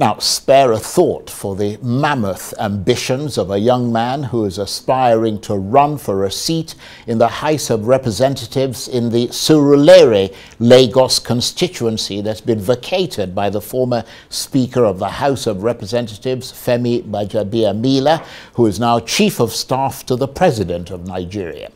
Now, spare a thought for the mammoth ambitions of a young man who is aspiring to run for a seat in the House of Representatives in the Surulere, Lagos constituency that's been vacated by the former Speaker of the House of Representatives, Femi Gbajabiamila, who is now Chief of Staff to the President of Nigeria.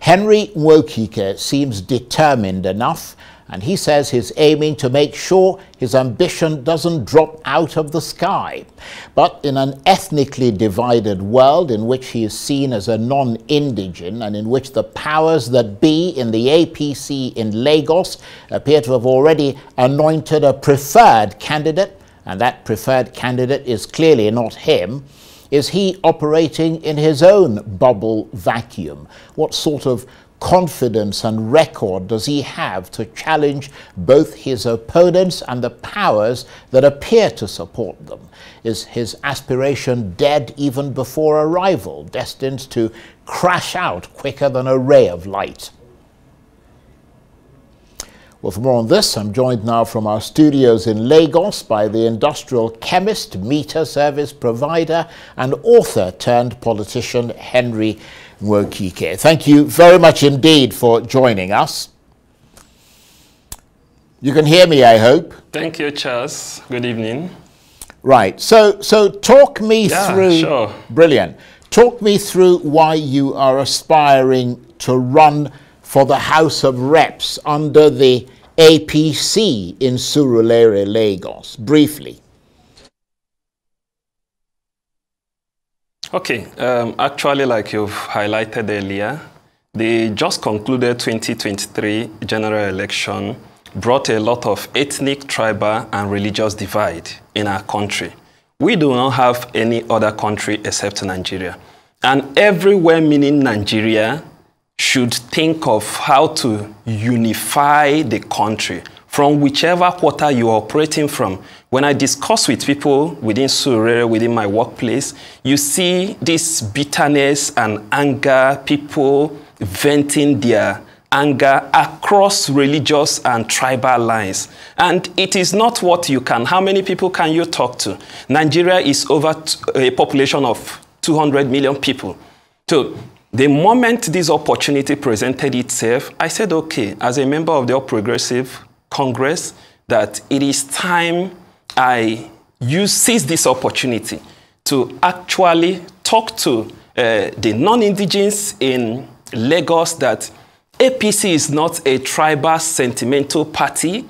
Henry Nwokike seems determined enough and he says he's aiming to make sure his ambition doesn't drop out of the sky. But in an ethnically divided world in which he is seen as a non-indigen and in which the powers that be in the APC in Lagos appear to have already anointed a preferred candidate, and that preferred candidate is clearly not him, is he operating in his own bubble vacuum? What sort of confidence and record does he have to challenge both his opponents and the powers that appear to support them? Is his aspiration dead even before arrival, destined to crash out quicker than a ray of light? Well, for more on this, I'm joined now from our studios in Lagos by the industrial chemist, meter service provider, and author turned politician Henry Nwokike. Thank you very much indeed for joining us. You can hear me, I hope. Thank you, Charles. Good evening. Right. So, so talk me yeah, through. Sure. Brilliant. Talk me through why you are aspiring to run for the House of Reps under the APC in Surulere, Lagos. Briefly. Okay, um, actually, like you've highlighted earlier, the just concluded 2023 general election brought a lot of ethnic, tribal, and religious divide in our country. We do not have any other country except Nigeria. And everywhere meaning Nigeria should think of how to unify the country from whichever quarter you are operating from. When I discuss with people within Surulere, within my workplace, you see this bitterness and anger, people venting their anger across religious and tribal lines. And it is not what you can. How many people can you talk to? Nigeria is over a population of 200 million people. So the moment this opportunity presented itself, I said, okay, as a member of the All Progressive Congress that it is time I use seize this opportunity to actually talk to uh, the non-indigens in Lagos that APC is not a tribal sentimental party.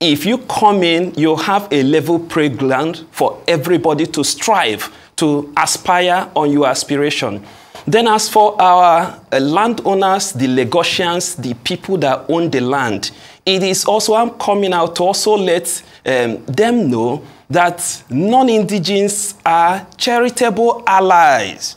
If you come in, you have a level playground for everybody to strive, to aspire on your aspiration. Then as for our uh, landowners, the Lagosians, the people that own the land, it is also, I'm coming out to also let um, them know that non-indigens are charitable allies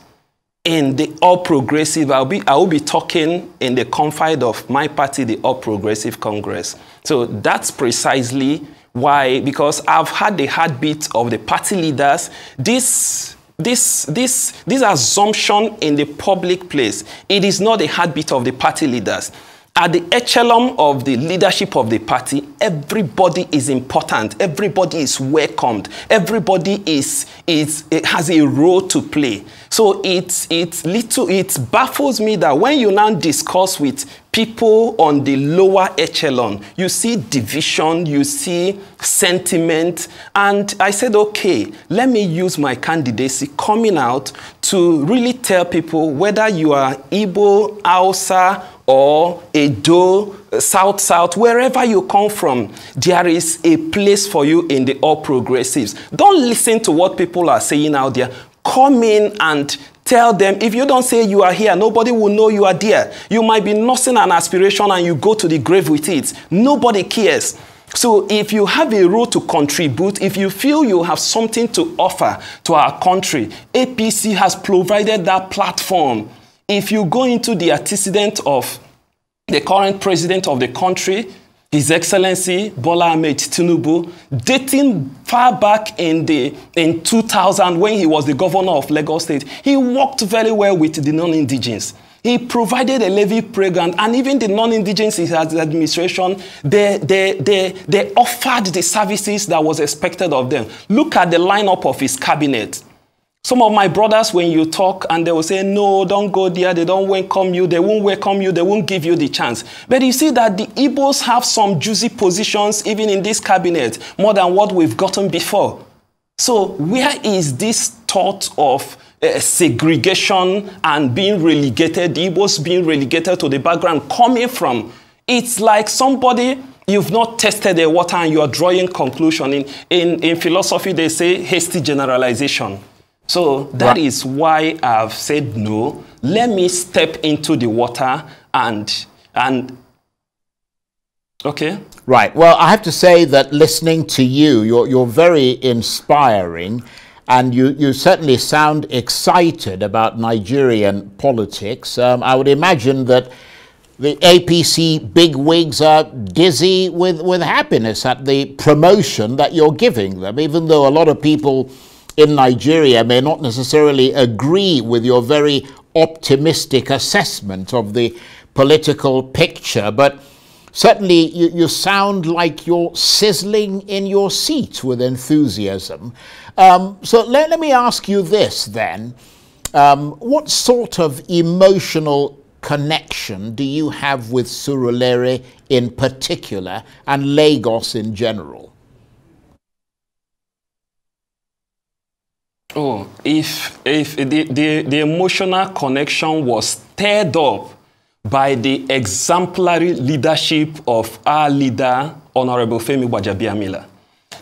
in the All Progressive. I'll be, I will be talking in the confide of my party, the All Progressive Congress. So that's precisely why, because I've had the heartbeat of the party leaders. This this, this, this assumption in the public place, it is not the heartbeat of the party leaders. At the echelon of the leadership of the party, everybody is important. Everybody is welcomed. Everybody is, is has a role to play. So it, it, little, it baffles me that when you now discuss with people on the lower echelon, you see division, you see sentiment. And I said, okay, let me use my candidacy coming out to really tell people whether you are Igbo, Hausa, or Edo, South South, wherever you come from, there is a place for you in the All Progressives. Don't listen to what people are saying out there. Come in and tell them if you don't say you are here, nobody will know you are there. You might be nursing an aspiration and you go to the grave with it. Nobody cares. So if you have a role to contribute, if you feel you have something to offer to our country, APC has provided that platform. If you go into the antecedent of the current president of the country, His Excellency Bola Ahmed Tinubu, dating far back in the in 2000 when he was the governor of Lagos State, he worked very well with the non-indigens. He provided a levy program, and even the non-indigenous administration, they, they, they, they offered the services that was expected of them. Look at the lineup of his cabinet. Some of my brothers, when you talk and they will say, no, don't go there, they don't welcome you, they won't welcome you, they won't give you the chance. But you see that the Igbos have some juicy positions even in this cabinet, more than what we've gotten before. So where is this thought of uh, segregation and being relegated, the Igbos being relegated to the background coming from? It's like somebody you've not tested the water and you are drawing conclusion. In, in, in philosophy, they say hasty generalization. So that right. is why I've said no. Let me step into the water and and okay. Right. Well, I have to say that listening to you, you're you're very inspiring, and you you certainly sound excited about Nigerian politics. Um, I would imagine that. The APC bigwigs are dizzy with, with happiness at the promotion that you're giving them, even though a lot of people in Nigeria may not necessarily agree with your very optimistic assessment of the political picture, but certainly you, you sound like you're sizzling in your seat with enthusiasm. Um, so let, let, me ask you this then. Um, what sort of emotional connection do you have with Surulere in particular and Lagos in general? Oh, if, if the, the, the emotional connection was stirred up by the exemplary leadership of our leader, Honorable Femi Gbajabiamila.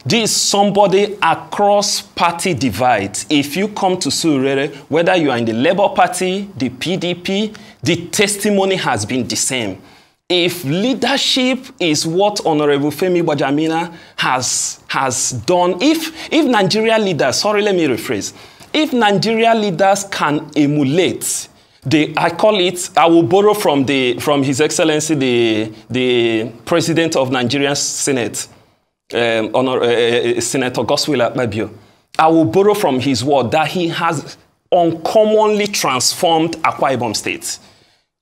This is somebody across party divides. If you come to Surulere, whether you are in the Labour Party, the PDP, the testimony has been the same if leadership is what Honorable Femi Gbajabiamila has, has done, if, if Nigeria leaders, sorry, let me rephrase, if Nigeria leaders can emulate the, I call it, I will borrow from, the, from His Excellency, the, the President of Nigerian Senate, um, Honor, uh, uh Senator Godswill Akpabio. I will borrow from his word that he has uncommonly transformed Akwa Ibom State.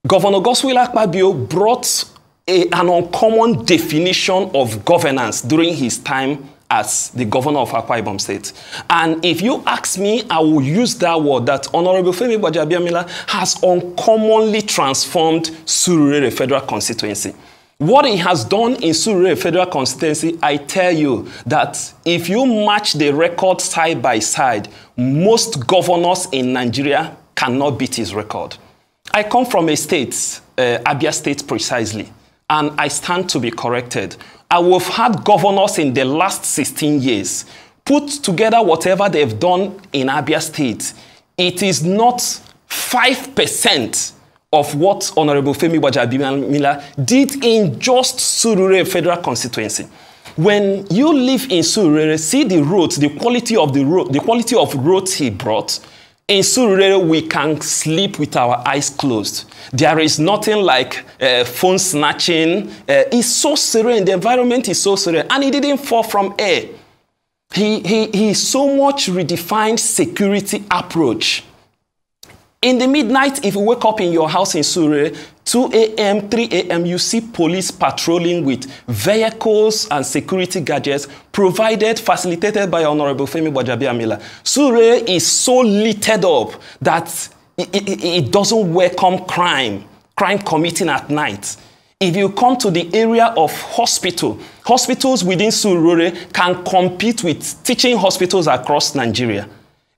Governor Godswill Akpabio brought a, an uncommon definition of governance during his time as the governor of Akwa Ibom State. And if you ask me, I will use that word that Honorable Femi Gbajabiamila has uncommonly transformed Surulere Federal Constituency. What he has done in Surulere Federal Constituency, I tell you that if you match the record side by side, most governors in Nigeria cannot beat his record. I come from a state, uh, Abia State precisely, and I stand to be corrected. I have had governors in the last 16 years put together whatever they've done in Abia State. It is not 5% of what Honorable Femi Gbajabiamila did in just Surulere federal constituency. When you live in Surulere, see the roads, the quality of the road, the quality of roads he brought, in Surulere, we can sleep with our eyes closed. There is nothing like uh, phone snatching. Uh, it's so serene. The environment is so serene. And it didn't fall from air. He, he, he so much redefined security approach. In the midnight, if you wake up in your house in Surulere, 2 a.m., 3 a.m., you see police patrolling with vehicles and security gadgets provided, facilitated by Honorable Femi Gbajabiamila. Surulere is so littered up that it, it, it doesn't welcome crime, crime committing at night. If you come to the area of hospital, hospitals within Surulere can compete with teaching hospitals across Nigeria.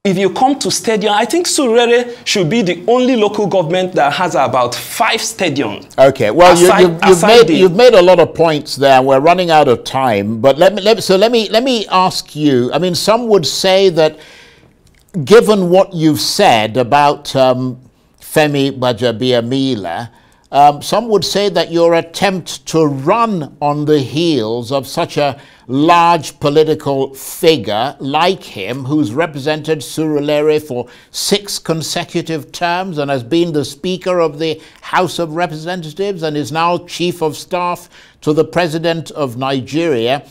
If you come to stadium, I think Surulere should be the only local government that has about five stadiums. Okay, well, aside, you, have made, you've made a lot of points there. We're running out of time, but let me, let, so let me, let me ask you. I mean, some would say that given what you've said about um, Femi Gbajabiamila, um, some would say that your attempt to run on the heels of such a large political figure like him, who's represented Surulere for six consecutive terms and has been the Speaker of the House of Representatives and is now Chief of Staff to the President of Nigeria,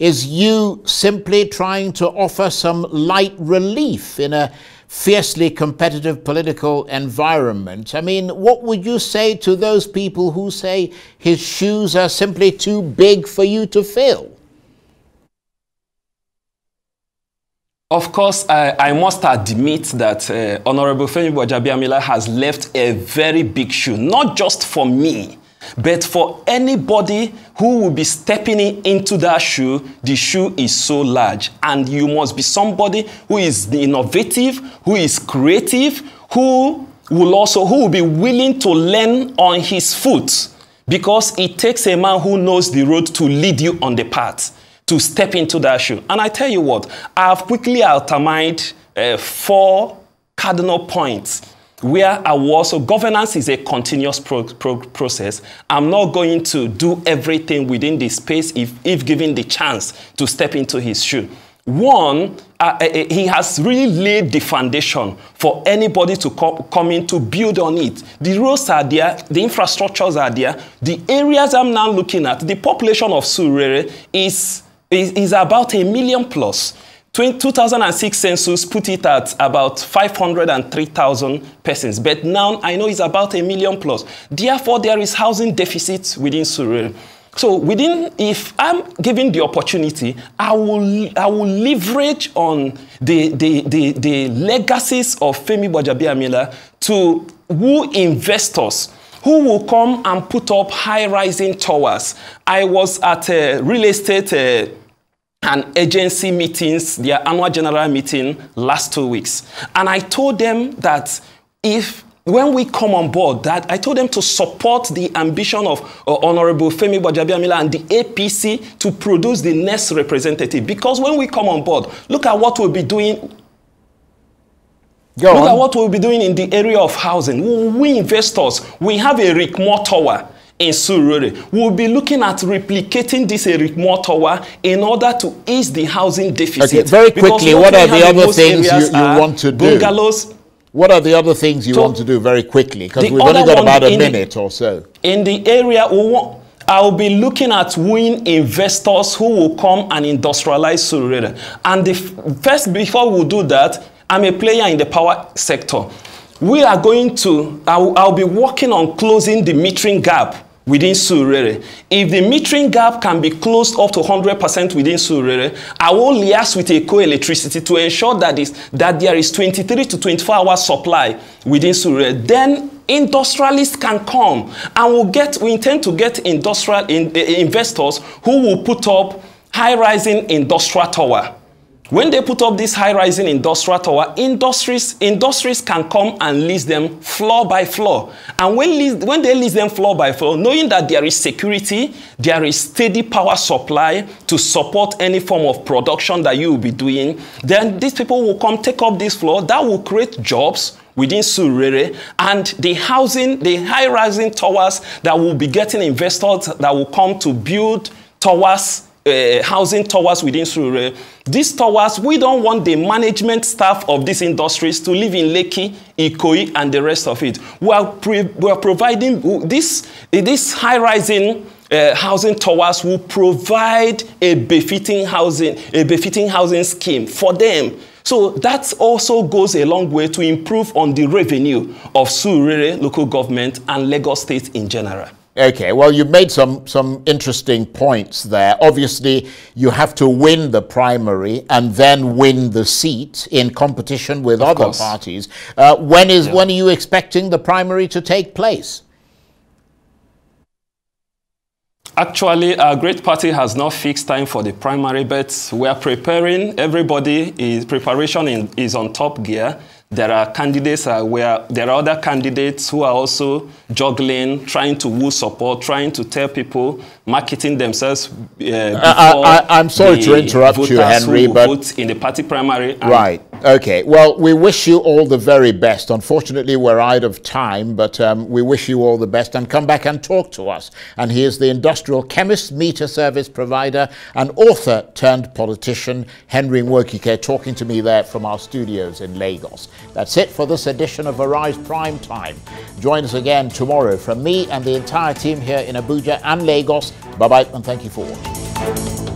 is you simply trying to offer some light relief in a fiercely competitive political environment. I mean, what would you say to those people who say his shoes are simply too big for you to fill? Of course, I, I must admit that uh, Honorable Femi Gbajabiamila has left a very big shoe, not just for me, but for anybody who will be stepping into that shoe, the shoe is so large. And you must be somebody who is innovative, who is creative, who will also who will be willing to learn on his foot. Because it takes a man who knows the road to lead you on the path to step into that shoe. And I tell you what, I have quickly determined uh, four cardinal points where I was. So governance is a continuous pro pro process. I'm not going to do everything within the space if, if given the chance to step into his shoe. One, uh, uh, uh he has really laid the foundation for anybody to co come in to build on it. The roads are there, the infrastructures are there. The areas I'm now looking at, the population of Surulere is is, is about a million plus. 2006 census put it at about 503,000 persons, but now I know it's about a million plus. Therefore, there is housing deficit within Surrey. So within, if I'm given the opportunity, I will, I will leverage on the, the, the, the legacies of Femi Gbajabiamila to woo investors who will come and put up high-rising towers. I was at a real estate uh, and agency meetings, their annual general meeting last two weeks. And I told them that if when we come on board, that I told them to support the ambition of uh, Honorable Femi Gbajabiamila and the APC to produce the next representative. Because when we come on board, look at what we'll be doing Go Look on. at what we'll be doing in the area of housing. We investors, we have a Rick Moore Tower in Surrey. We'll be looking at replicating this Eric Moore Tower in order to ease the housing deficit. Okay, very quickly, what are the other things you, you want to do? Bungalows. What are the other things you so want to do very quickly? Because we've only got about a minute or so. In the area, we want, I'll be looking at wooing investors who will come and industrialize Surrey. And the first, before we do that, I'm a player in the power sector. We are going to, I'll, I'll be working on closing the metering gap within Surere. If the metering gap can be closed up to 100% within Surere, I will liaise with Eco Electricity to ensure that, is, that there is 23 to 24 hour supply within Surere. Then industrialists can come and we'll get, we intend to get industrial in, uh, investors who will put up high-rising industrial tower when they put up this high-rising industrial tower, industries, industries can come and lease them floor by floor. And when, lease, when they lease them floor by floor, knowing that there is security, there is steady power supply to support any form of production that you will be doing, then these people will come take up this floor. That will create jobs within Surere and the housing, the high-rising towers that will be getting investors that will come to build towers uh, housing towers within Surulere. These towers, we don't want the management staff of these industries to live in Lekki, Ikoyi, and the rest of it. We are, we are providing this, this high-rising uh, housing towers will provide a befitting housing, a befitting housing scheme for them. So that also goes a long way to improve on the revenue of Surulere local government and Lagos State in general. Okay, well, you've made some, some interesting points there. Obviously, you have to win the primary and then win the seat in competition with of other course. parties. Uh, when, is, yeah. when are you expecting the primary to take place? Actually, our great party has not fixed time for the primary, but we are preparing. Everybody is preparation in, is on top gear. There are candidates uh, where there are other candidates who are also juggling, trying to woo support, trying to tell people, marketing themselves. Uh, I, am sorry to interrupt you, Henry, but in the party primary. Right. Okay. Well, we wish you all the very best. Unfortunately, we're out of time, but um, we wish you all the best and come back and talk to us. And he is the industrial chemist, meter service provider, and author turned politician, Henry Nwokike, talking to me there from our studios in Lagos. That's it for this edition of Arise Prime Time. Join us again tomorrow from me and the entire team here in Abuja and Lagos. Bye bye and thank you for watching.